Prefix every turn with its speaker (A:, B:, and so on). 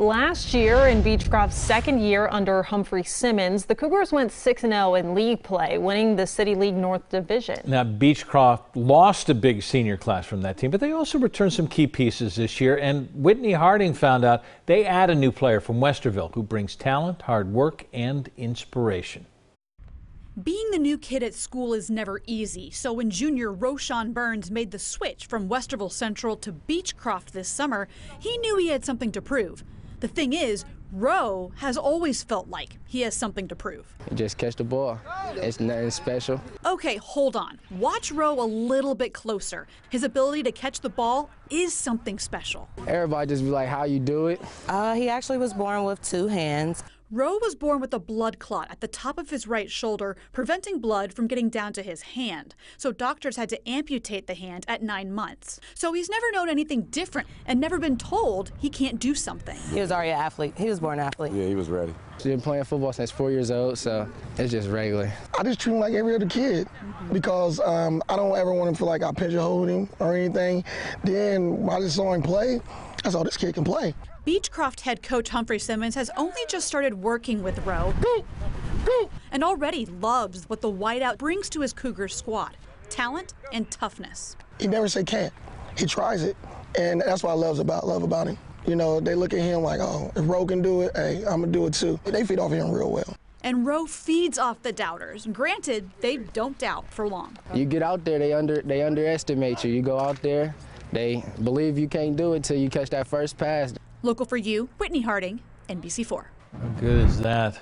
A: Last year, in Beechcroft's second year under Humphrey Simmons, the Cougars went 6 0 in league play, winning the City League North Division.
B: Now, Beechcroft lost a big senior class from that team, but they also returned some key pieces this year. And Whitney Harding found out they add a new player from Westerville who brings talent, hard work, and inspiration.
C: Being the new kid at school is never easy, so when junior Roseau Burns made the switch from Westerville Central to Beechcroft this summer, he knew he had something to prove. The thing is, Roe has always felt like he has something to prove.
D: Just catch the ball. It's nothing special.
C: Okay, hold on. Watch Roe a little bit closer. His ability to catch the ball is something special.
D: Everybody just be like, how you do it?
E: Uh, he actually was born with two hands.
C: Roe was born with a blood clot at the top of his right shoulder, preventing blood from getting down to his hand. So doctors had to amputate the hand at nine months. So he's never known anything different and never been told he can't do something.
E: He was already an athlete. He was born an athlete.
F: Yeah, he was ready.
D: He's been playing football since four years old, so it's just regular.
G: I just treat him like every other kid because um, I don't ever want him to feel like I pigeonhole him or anything. Then I just saw him play. That's all this kid can play.
C: Beechcroft head coach Humphrey Simmons has only just started working with Roe and already loves what the wideout brings to his Cougars squad talent and toughness.
G: He never say can't. He tries it, and that's what I love about love about him. You know, they look at him like, oh, if Roe can do it, hey, I'm gonna do it too. They feed off him real well.
C: And Roe feeds off the doubters. Granted, they don't doubt for long.
D: You get out there, they under they underestimate you. You go out there, they believe you can't do it till you catch that first pass.
C: Local for you, Whitney Harding, NBC4.
B: How good is that?